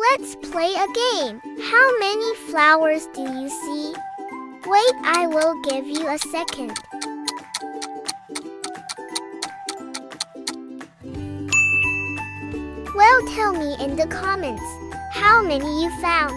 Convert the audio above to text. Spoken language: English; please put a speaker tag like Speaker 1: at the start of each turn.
Speaker 1: Let's play a game. How many flowers do you see? Wait, I will give you a second. Well, tell me in the comments how many you found.